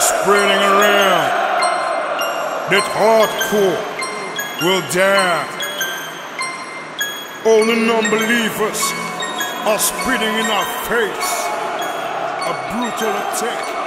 spreading around that hardcore will die. All the non-believers are spitting in our face a brutal attack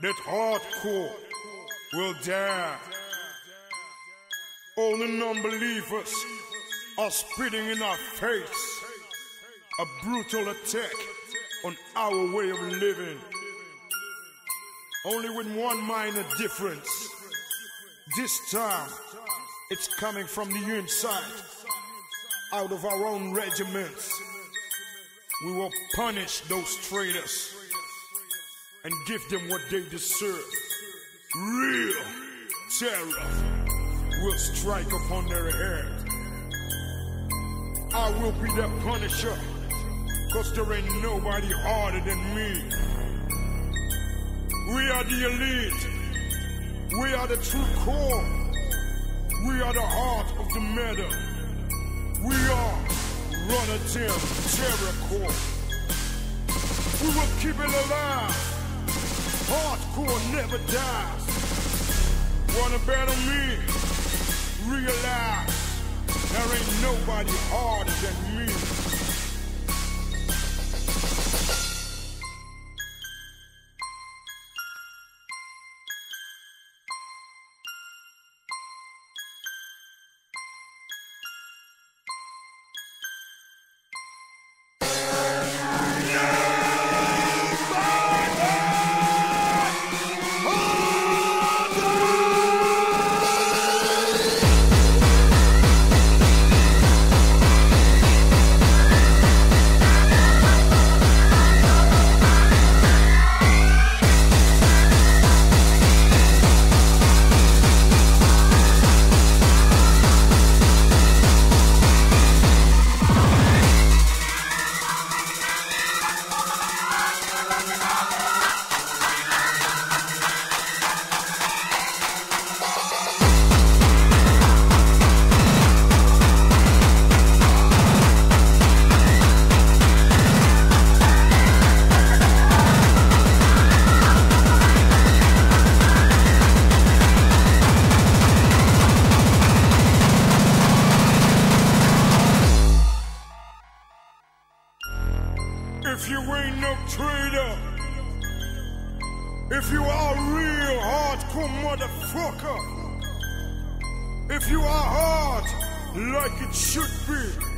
that hardcore will. All the non-believers are spitting in our face a brutal attack on our way of living. Only with one minor difference. This time, it's coming from the inside, out of our own regiments. We will punish those traitors and give them what they deserve. Real terror will strike upon their head. I will be their punisher, cause there ain't nobody harder than me. We are the elite. We are the true core. We are the heart of the matter. We are Rotterdam Terror Corps. We will keep it alive. Hardcore never dies. Wanna battle me? Realize there ain't nobody harder than me. Motherfucker, if you are hard like it should be,